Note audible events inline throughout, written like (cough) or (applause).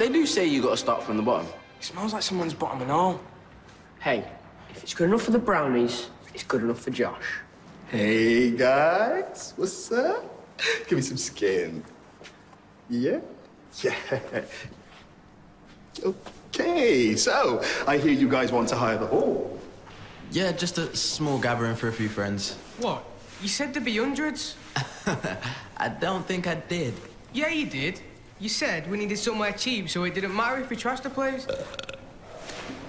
They do say you gotta start from the bottom. It smells like someone's bottom and all. Hey, if it's good enough for the brownies, it's good enough for Josh. Hey guys, what's up? (laughs) Give me some skin. Yeah? Yeah. (laughs) Okay, so I hear you guys want to hire the hall. Yeah, just a small gathering for a few friends. What? You said there'd be hundreds? (laughs) I don't think I did. Yeah, you did. You said we needed somewhere cheap, so it didn't matter if we trashed the place.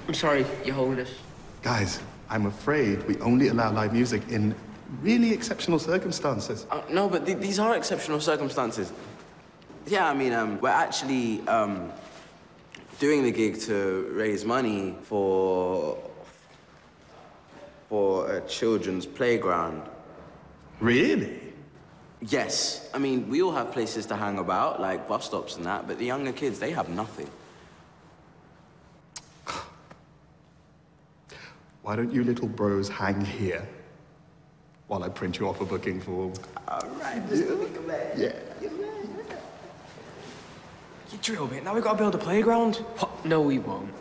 I'm sorry, Your Holiness. Guys, I'm afraid we only allow live music in really exceptional circumstances. Uh, no, but th these are exceptional circumstances. Yeah, I mean, um, we're actually um, doing the gig to raise money for for a children's playground. Really? Yes. I mean, we all have places to hang about, like bus stops and that, but the younger kids, they have nothing. (sighs) Why don't you little bros hang here while I print you off a booking form? All right, Mr. Yeah. You drill bit. Now we gotta build a playground. What? No, we won't.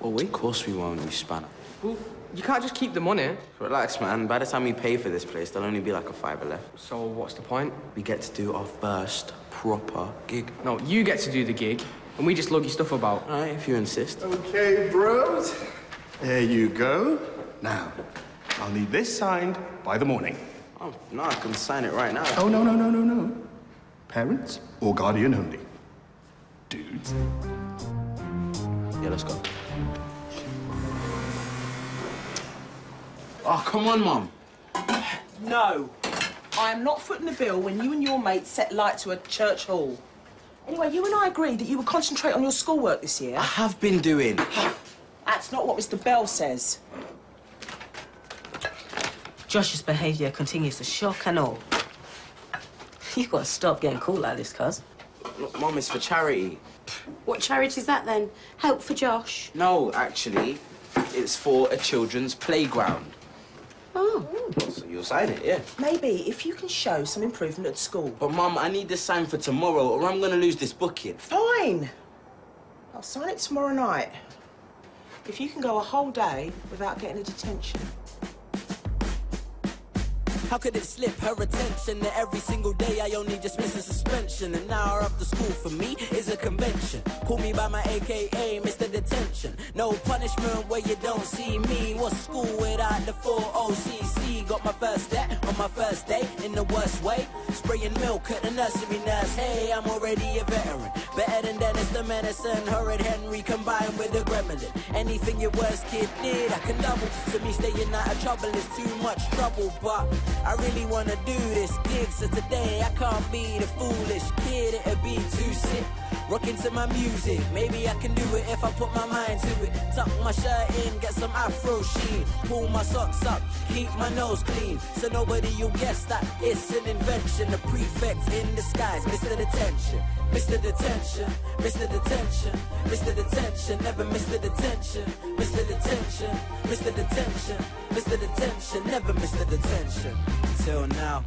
Well, we? Of course we won't, you spanner. Well, you can't just keep the money. Relax, man. By the time we pay for this place, there'll only be like a fiver left. So what's the point? We get to do our first proper gig. No, you get to do the gig, and we just lug your stuff about. All right, if you insist. Okay, bros. There you go. Now, I'll need this signed by the morning. Oh, no, I can sign it right now. Oh, no, no, no, no, no. Parents or guardian only. Dudes. Yeah, let's go. Oh, come on, Mum. No. I am not footing the bill when you and your mates set light to a church hall. Anyway, you and I agreed that you would concentrate on your schoolwork this year. I have been doing. That's not what Mr. Bell says. Josh's behaviour continues to shock and all. (laughs) You've got to stop getting cool like this, cuz. Look, Mum, it's for charity. What charity is that then? Help for Josh? No, actually, it's for a children's playground. Sign it, yeah. Maybe if you can show some improvement at school. But, Mum, I need this signed for tomorrow, or I'm gonna lose this booking. Fine. I'll sign it tomorrow night. If you can go a whole day without getting a detention. How could it slip her attention that every single day I only just miss a suspension? An hour after school for me is a convention. Call me by my AKA, Mr. Detention. No punishment where you don't see me. What's school without the full OCC? Got my first day on my first day in the worst way. Spraying milk at the nursery nurse. Hey, I'm already a veteran. Better than Dennis the Menace and Horrid Henry combined with the gremlin. Anything your worst kid did, I can double. So me staying out of trouble is too much trouble, but I really wanna do this gig, so today I can't be the foolish kid. It'd be too sick. Rocking to my music, maybe I can do it if I put my mind to it. Tuck my shirt in, get some afro sheen. Pull my socks up, keep my nose clean. So nobody will guess that it's an invention. The prefect in disguise, Mr. Detention. Mr. Detention, Mr. Detention, Mr. Detention, never the detention. Mr. Detention, Mr. Detention, Mr. Detention, never the detention. Till now.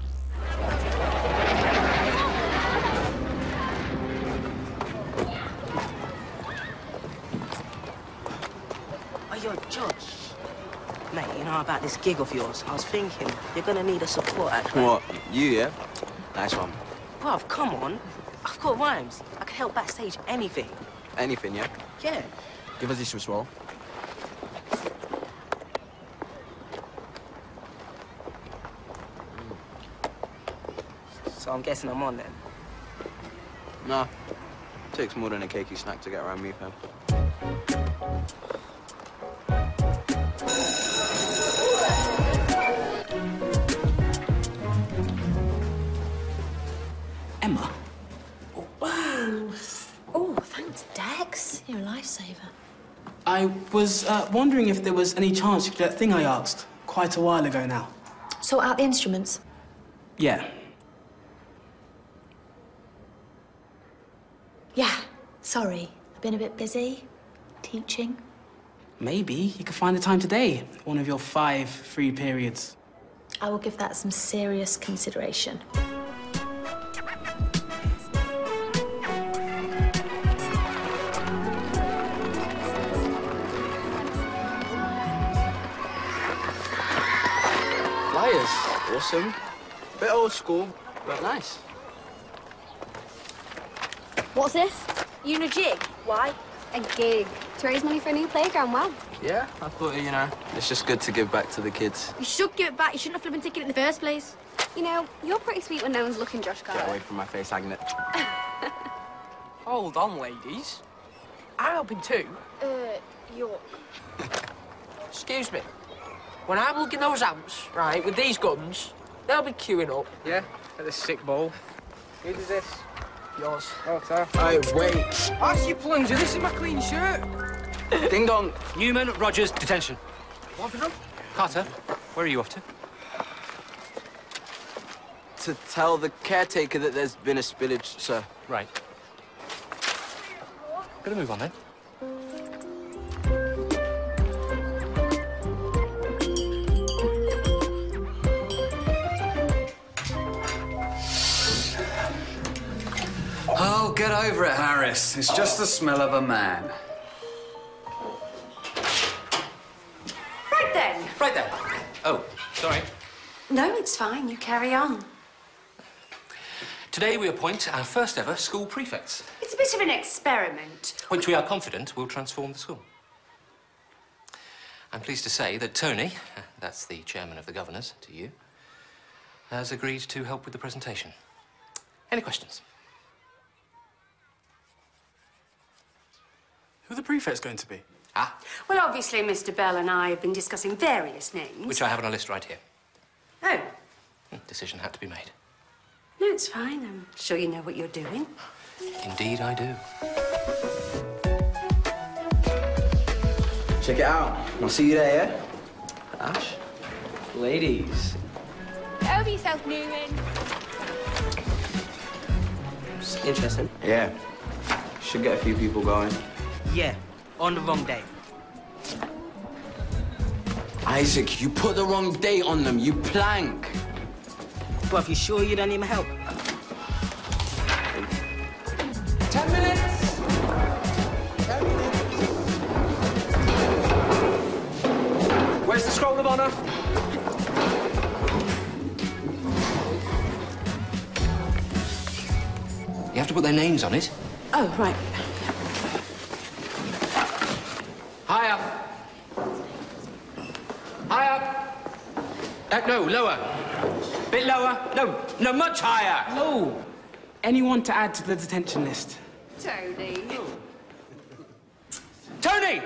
You're Josh. Mate, you know about this gig of yours? I was thinking, you're gonna need a support act. What? You, yeah? Nice one. Bruv, come on. I've got rhymes. I can help backstage anything. Anything, yeah? Yeah. Give us this roll. So I'm guessing I'm on then. Nah. Takes more than a cakey snack to get around me, fam. Was uh, wondering if there was any chance you could get that thing I asked quite a while ago now. Sort out the instruments. Yeah. Yeah. Sorry I've Been a bit busy? Teaching? Maybe you could find the time today, one of your five free periods. I will give that some serious consideration. Awesome. Bit old school, but nice. What's this? Unijig. Why? A gig. To raise money for a new playground, well. Yeah, I thought, you know, it's just good to give back to the kids. You should give it back. You shouldn't have flipping ticket in the first place. You know, you're pretty sweet when no one's looking, Josh Get away from my face, Agnes. (laughs) Hold on, ladies. I'm helping too. Uh, York. Excuse me. When I'm looking those amps, right, with these guns, they'll be queuing up, yeah, at the sick ball. Who does this? Yours. Oh, sir. Hey, wait. Ask you plunger, this is my clean shirt. Ding dong. Newman, Rogers, detention. What for them? Carter, where are you off to? To tell the caretaker that there's been a spillage, sir. Right. Gonna move on then. Over it, Harris. It's just the smell of a man. Right then. Right then. Oh, sorry. No, it's fine. You carry on. Today we appoint our first ever school prefects, It's a bit of an experiment. which we are confident will transform the school. I'm pleased to say that Tony, (laughs) that's the chairman of the governors to you, has agreed to help with the presentation. Any questions? Who are the prefects going to be? Ah, Well, obviously, Mr. Bell and I have been discussing various names. which I have on a list right here. Oh, Hmm, Decision had to be made. no, it's fine. I'm sure you know what you're doing. Indeed, I do. Check it out. I'll see you there, yeah? Ash? Ladies. Over yourself, Newman. Interesting. Yeah. Should get a few people going. Yeah, on the wrong day. Isaac, you put the wrong date on them. You plank. Bruv, you sure you don't need my help? Ten minutes. Where's the scroll of honor? You have to put their names on it. Oh, right. Higher. Higher. Uh, no, lower. Bit lower. No, no, much higher. No. Anyone to add to the detention list? Tony. Tony!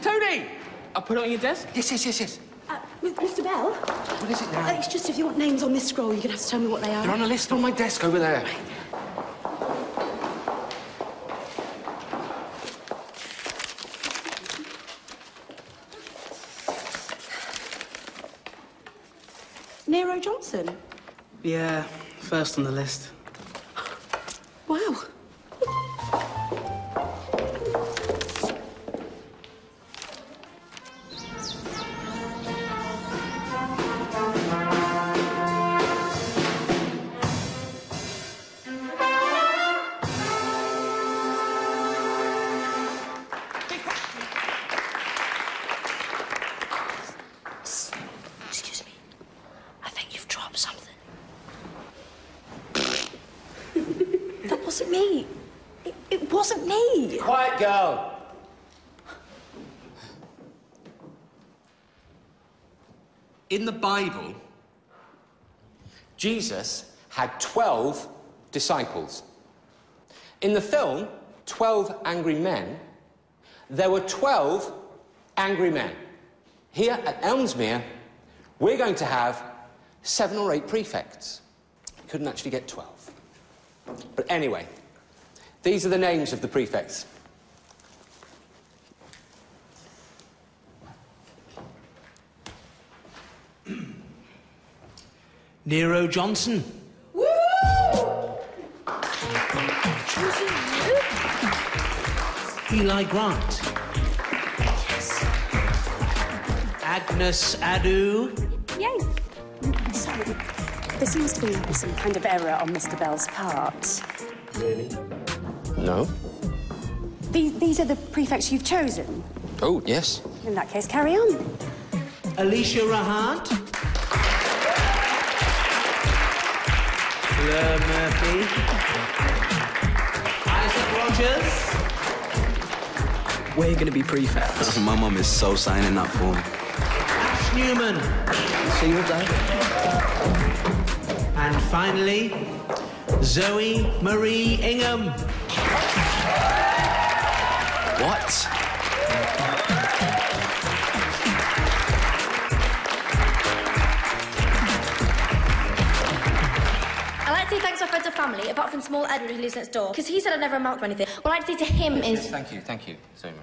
Tony! I'll put it on your desk? Yes, yes, yes, yes. Uh, Mr. Bell? What is it now? Uh, it's just if you want names on this scroll, you're going to have to tell me what they are. They're on a list on my desk over there. Nero Yeah, first on the list. In the Bible, Jesus had 12 disciples. In the film, 12 Angry Men, there were 12 angry men. Here at Elmsmere, we're going to have seven or eight prefects. Couldn't actually get 12. But anyway, these are the names of the prefects. Nero Johnson. Eli Grant. Agnes Adu. Yay. Sorry, there seems to be some kind of error on Mr. Bell's part. Really? No. These, these are the prefects you've chosen. Oh, yes. In that case, carry on. Alicia Rahant. Fleur Murphy. Isaac Rogers. We're gonna be prefects. My mum is so signing up for me. Ash Newman. See you, Dad. And finally, Zoe Marie Ingham. What? Like to to friends and family, apart from small Edward who lives next door, because he said I'd never amount to anything. What I'd say to him is... Thank you, thank you, Zoe Marie.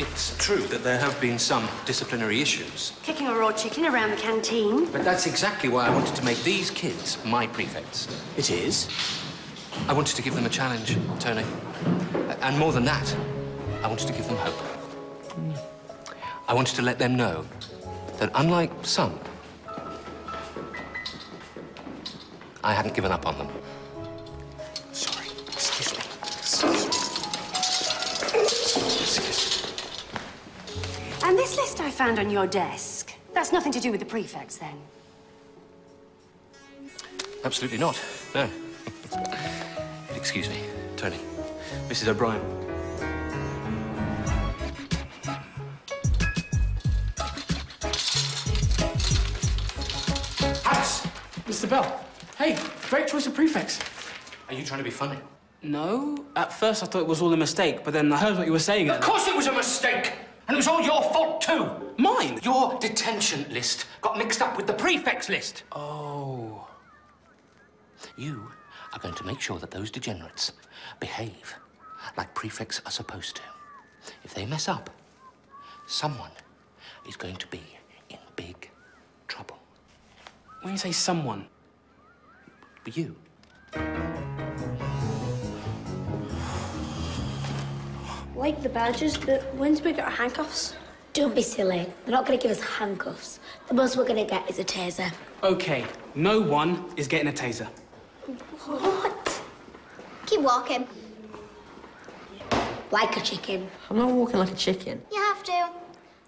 It's true that there have been some disciplinary issues, Kicking a raw chicken around the canteen. but that's exactly why I wanted to make these kids my prefects. It is? I wanted to give them a challenge, Tony. And more than that, I wanted to give them hope. I wanted to let them know that unlike some, I hadn't given up on them. Sorry, excuse me. Excuse me. And this list I found on your desk, that's nothing to do with the prefects, then? Absolutely not. No. Excuse me, Tony. Mrs. O'Brien. Mr. Bell. Hey, great choice of prefects. Are you trying to be funny? No. At first, I thought it was all a mistake, but then I heard what you were saying. Of course it was a mistake! And it was all your fault, too! Mine? Your detention list got mixed up with the prefects list. Oh. You are going to make sure that those degenerates behave like prefects are supposed to. If they mess up, someone is going to be in big trouble. When you say someone, But you. Like the badges, but when's we get our handcuffs? Don't be silly. They're not going to give us handcuffs. The most we're going to get is a taser. okay, no one is getting a taser. What? Keep walking. Like a chicken. I'm not walking like a chicken. You have to.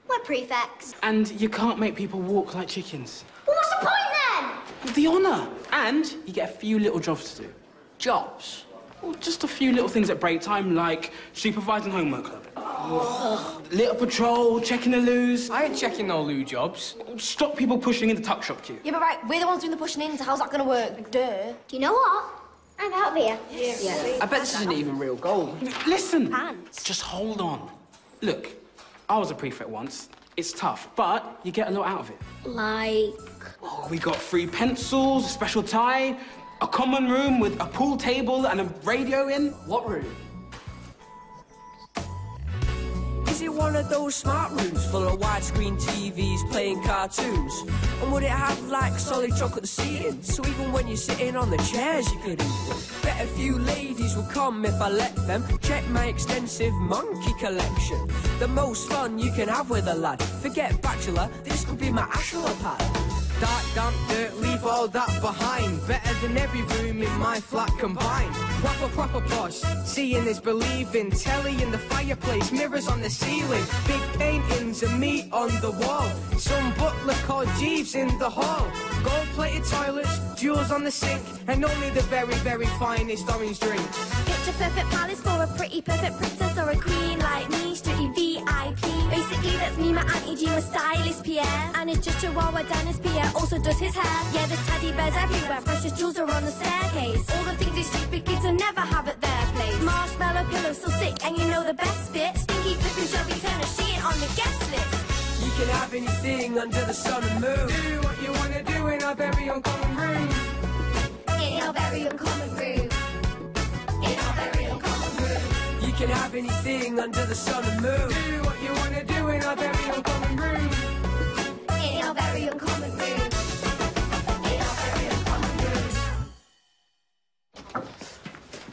We're prefects. And you can't make people walk like chickens. Well, what's the point then? The honour. And you get a few little jobs to do. Jobs? Well, just a few little things at break time, like supervising homework club. Little patrol, checking the loos. I ain't checking no loo jobs. Stop people pushing in the tuck shop queue. Yeah, but right, we're the ones doing the pushing in, so how's that going to work? Duh. Do you know what? I'm out of here. Yeah. I bet this isn't even real gold. Listen. Pants. Just hold on. Look, I was a prefect once. It's tough, but you get a lot out of it. Like. Oh, we got free pencils, a special tie, a common room with a pool table and a radio in. What room? Is it one of those smart rooms full of widescreen TVs playing cartoons? And would it have like solid chocolate seating? So even when you're sitting on the chairs, you could eat them. Bet a few ladies will come if I let them. Check my extensive monkey collection. The most fun you can have with a lad. Forget bachelor, this could be my ashlar pad. Dark, damp dirt, leave all that behind. Better than every room in my flat combined. Proper, proper posh. Seeing is believing. Telly in the fireplace, mirrors on the ceiling. Big paintings of me on the wall. Some butler called Jeeves in the hall. Gold plated toilets, jewels on the sink, and only the very, very finest orange drink. Picture perfect palace for a pretty perfect princess or a queen like me, strictly VIP. Basically, that's me, my auntie G, my stylist Pierre. And it's just Chihuahua Dennis Pierre also does his hair. Yeah, there's teddy bears everywhere, precious jewels are on the staircase. All the things these stupid kids will never have at their place. Marshmallow pillows so sick, and you know the best bit. Stinky flipping Shelby Turner, she ain't on the guest list. You can have anything under the sun and moon. Do what you wanna do in our very uncommon room. In our very uncommon room. In our very uncommon room. You can have anything under the sun and moon. Do what you wanna do in our very uncommon room. Hey,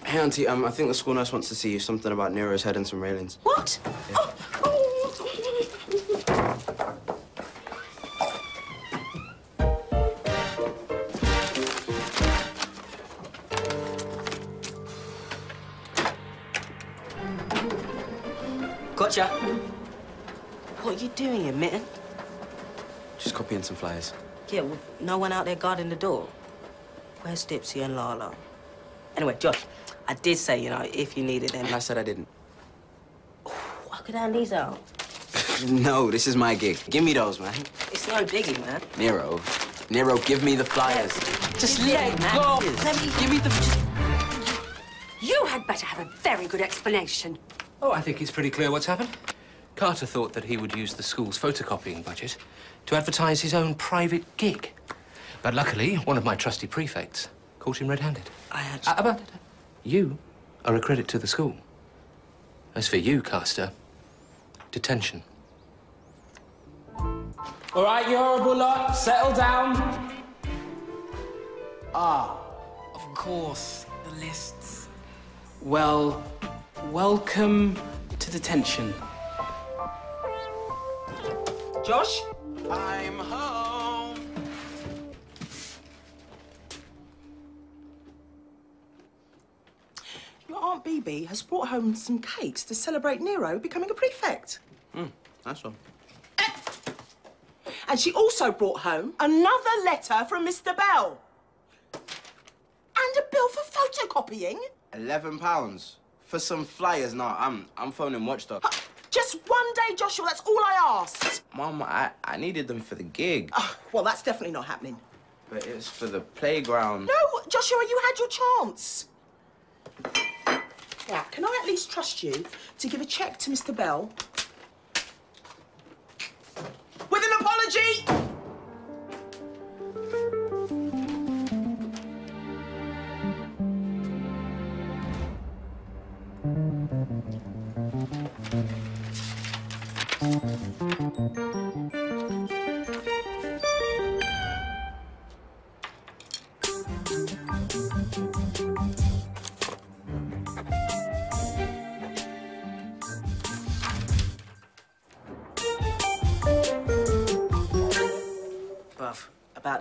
Auntie, um, I think the school nurse wants to see you. Something about Nero's head and some railings. What? Yeah. Oh. oh. Gotcha. What are you doing here, Mitten? Just copying some flyers. Yeah, well, no one out there guarding the door. Where's Dipsy and Lala? Anyway, Josh, I did say, you know, if you needed them. I said I didn't. I could hand these out. (laughs) No, this is my gig. Give me those, man. It's no biggie, man. Nero. Nero, give me the flyers. Just let go. Let me give me the. You had better have a very good explanation. Oh, I think it's pretty clear what's happened. Carter thought that he would use the school's photocopying budget to advertise his own private gig. But luckily, one of my trusty prefects caught him red-handed. I had... Uh, but you are a credit to the school. As for you, Carter, detention. All right, you horrible lot, settle down. Ah, of course, the lists. Well, welcome to detention. Josh? I'm home. Your Aunt Bibi has brought home some cakes to celebrate Nero becoming a prefect. Mm, nice one. And she also brought home another letter from Mr. Bell. And a bill for photocopying. Eleven pounds for some flyers. No, I'm I'm phoning Watchdog. Just one day, Joshua, that's all I asked. Mom, I I needed them for the gig. Oh, well, that's definitely not happening. But it's for the playground. No, Joshua, you had your chance. Now, can I at least trust you to give a cheque to Mr. Bell? With an apology!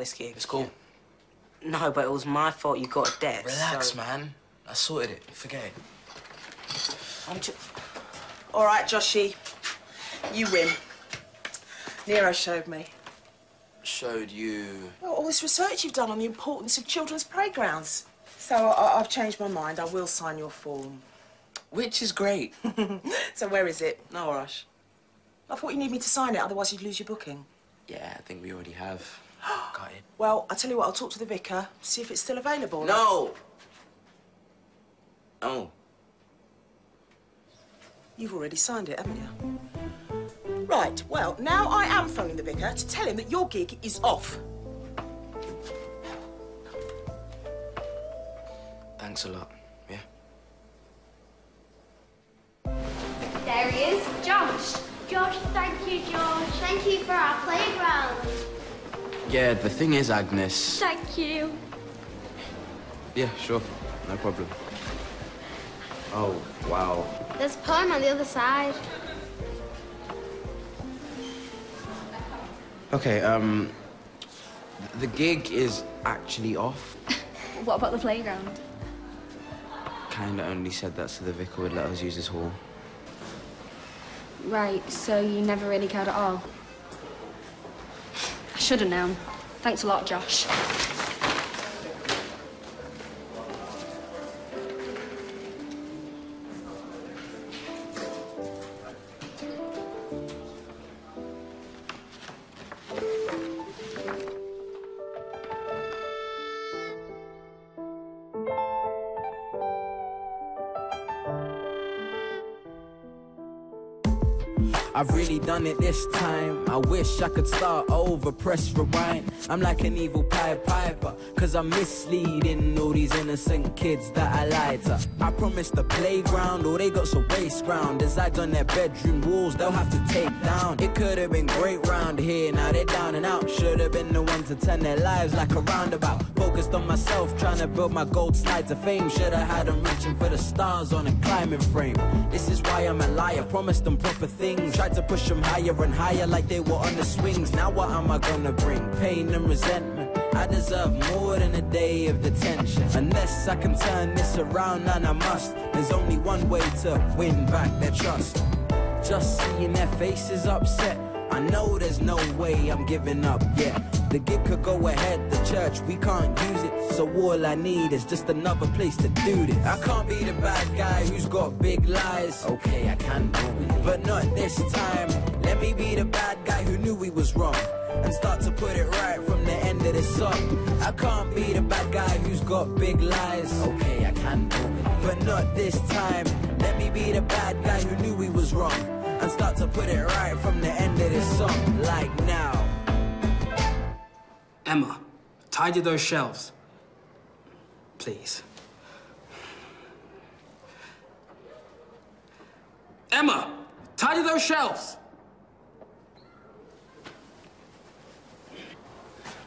About this gig. It's cool. No, but it was my fault you got a debt. Relax, so- man. I sorted it. Forget it. I'm ju- All right, Joshy. You win. Nero showed me. Showed you. Well, all this research you've done on the importance of children's playgrounds. So I- I've changed my mind. I will sign your form. Which is great. (laughs) so where is it? No rush. I thought you need me to sign it, otherwise you'd lose your booking. Yeah, I think we already have. Got it. Well, I'll tell you what, I'll talk to the vicar, see if it's still available. No. No. You've already signed it, haven't you? Right, well, now I am phoning the vicar to tell him that your gig is off. Thanks a lot. Yeah. There he is, Josh. Josh, thank you, Josh. Thank you for our playground. Yeah, the thing is, Agnes. Thank you. Yeah, sure. No problem. Oh, wow. There's a poem on the other side. Okay, um. The gig is actually off. (laughs) What about the playground? Kinda only said that so the vicar would let us use his hall. Right, so you never really cared at all? Should have known. Thanks a lot, Josh. Done it this time. I wish I could start over, press rewind. I'm like an evil Pied Piper, cause I'm misleading all these innocent kids that I lied to. I promised the playground, all they got's a waste ground. Designs on their bedroom walls, they'll have to take down. It could have been great round here, now they're down and out. Should have been the one to turn their lives like a roundabout. Focused on myself, trying to build my gold slides of fame. Should have had them reaching for the stars on a climbing frame. This is why I'm a liar, promised them proper things. Tried to push them higher and higher like they were on the swings. Now what am I gonna bring? Pain and resentment. I deserve more than a day of detention. Unless I can turn this around, and I must. There's only one way to win back their trust. Just seeing their faces upset. I know there's no way I'm giving up yet. The gig could go ahead, the church, we can't use it. So all I need is just another place to do this. I can't be the bad guy who's got big lies. Okay, I can do it. But not this time. Let me be the bad guy who knew he was wrong. And start to put it right from the end of this song. I can't be the bad guy who's got big lies. Okay, I can do it. But not this time. Let me be the bad guy who knew he was wrong. And start to put it right from the end of this song. Like now. Emma, tidy those shelves. Please. Emma, tidy those shelves.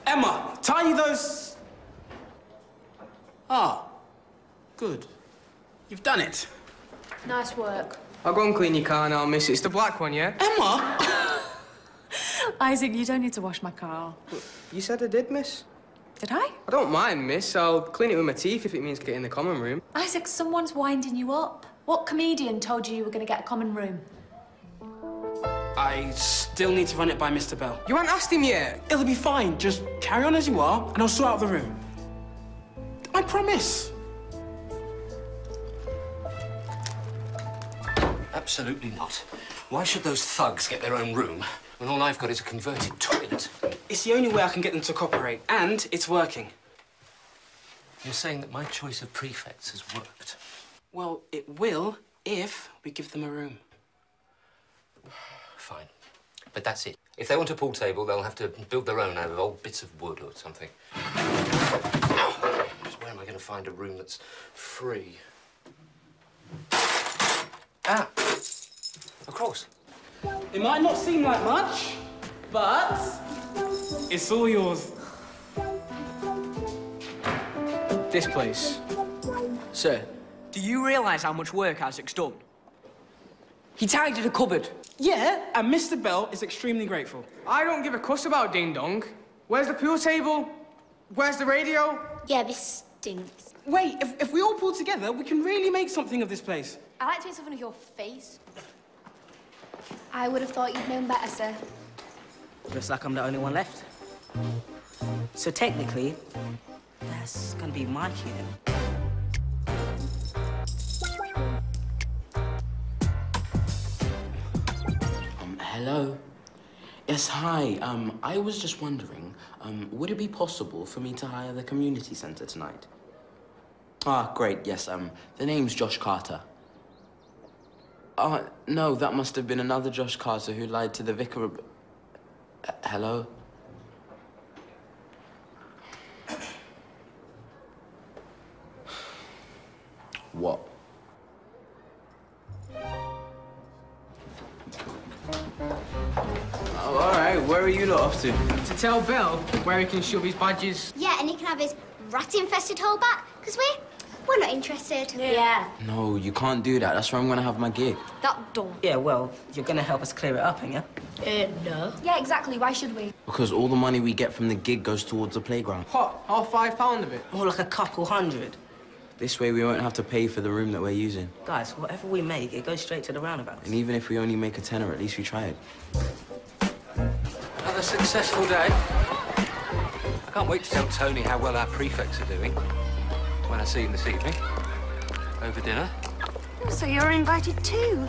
Emma, tidy those. Ah, good. You've done it. Nice work. I'll go and clean your car now, miss. It's the black one, yeah? Emma! (laughs) Isaac, you don't need to wash my car. You said I did, miss. Did I? I don't mind, miss. I'll clean it with my teeth if it means getting in the common room. Isaac, someone's winding you up. What comedian told you you were going to get a common room? I still need to run it by Mr. Bell. You haven't asked him yet. It'll be fine. Just carry on as you are, and I'll sort out the room. I promise. Absolutely not. Why should those thugs get their own room when all I've got is a converted toilet? It's the only way I can get them to cooperate, and it's working. You're saying that my choice of prefects has worked? Well, it will if we give them a room. (sighs) Fine. But that's it. If they want a pool table, they'll have to build their own out of old bits of wood or something. Where am I going to find a room that's free? Ah! Of course. It might not seem like much, but it's all yours. This place. Sir, do you realise how much work Isaac's done? He tidied a cupboard. Yeah, and Mr. Bell is extremely grateful. I don't give a cuss about Ding Dong. Where's the pool table? Where's the radio? Yeah, this stinks. Wait, if, if we all pull together, we can really make something of this place. I like to make something of your face. I would have thought you'd known better, sir. Looks like I'm the only one left. So technically, that's gonna be my cue then. Um, hello? Yes, hi. Um, I was just wondering, um, would it be possible for me to hire the community centre tonight? Ah, great, yes, um, the name's Josh Carter. Uh, no, that must have been another Josh Carter who lied to the vicar. ab- Uh, hello? What? Oh, all right. Where are you lot off to? To tell Bell where he can shove his badges. Yeah, and he can have his rat-infested hole back, because we, we're not interested. Yeah. No, you can't do that. That's where I'm gonna have my gig. That dumb. Yeah, well, you're gonna help us clear it up, ain't you? Uh, no. Yeah, exactly. Why should we? Because all the money we get from the gig goes towards the playground. What? Half five pound of it? More like a couple hundred. This way we won't have to pay for the room that we're using. Guys, whatever we make, it goes straight to the roundabout. And even if we only make a tenner, at least we tried. Another successful day. I can't wait to tell Tony how well our prefects are doing when I see him this evening over dinner. So you're invited too?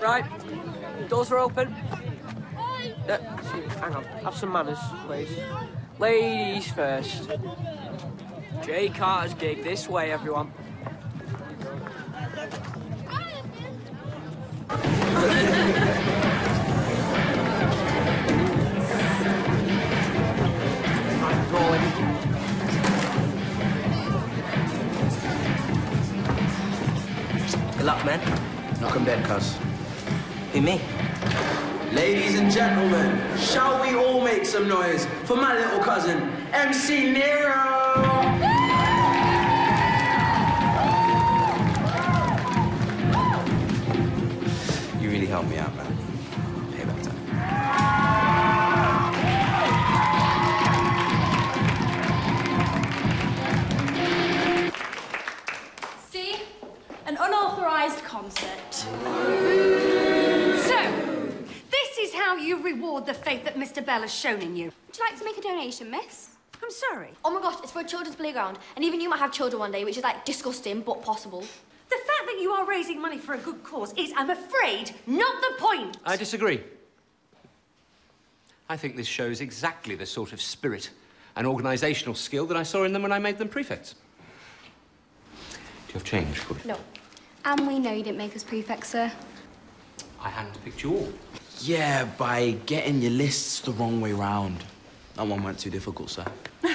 Right. Doors are open. Uh, hang on. Have some manners, please. Ladies first. Jay Carter's gig this way, everyone. Luck, man. Knock 'em dead, cuz. Who, me? Ladies and gentlemen, shall we all make some noise for my little cousin, MC Nero? You really helped me out, Bell has shown in you. Would you like to make a donation, miss? I'm sorry. Oh my gosh, it's for a children's playground. And even you might have children one day, which is like disgusting but possible. The fact that you are raising money for a good cause is, I'm afraid, not the point. I disagree. I think this shows exactly the sort of spirit and organisational skill that I saw in them when I made them prefects. Do you have change for me? No. And we know you didn't make us prefects, sir. I handpicked you all. Yeah, by getting your lists the wrong way round. That one weren't too difficult, sir.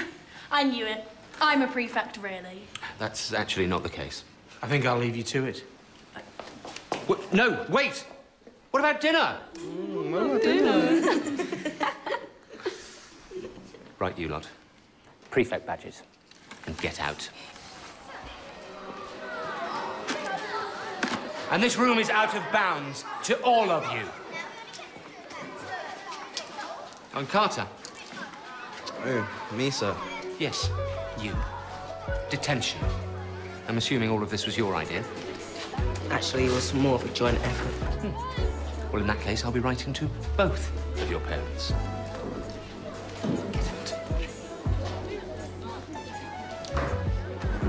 (laughs) I knew it. I'm a prefect, really. That's actually not the case. I think I'll leave you to it. What? No, wait! What about dinner? Mm, dinner? (laughs) Right, you lot. Prefect badges. And get out. And this room is out of bounds to all of you. On Carter. Oh, me, sir. Yes, you. Detention. I'm assuming all of this was your idea. Actually, it was more of a joint effort. Hmm. Well, in that case, I'll be writing to both of your parents.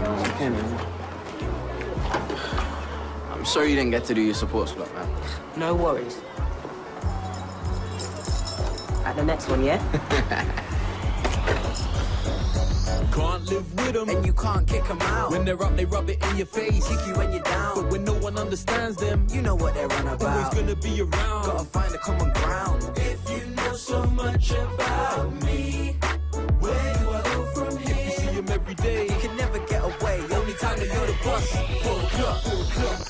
Okay, man. I'm sorry you didn't get to do your support slot, man. No worries the next one, yeah? (laughs) can't live with them, and you can't kick them out. When they're up, they rub it in your face, kick you when you're down. But when no one understands them, you know what they're on about. Always gonna be around, gotta find a common ground. If you know so much about me, where do I go from here? If you see them every day, you can never get away. Only time full full.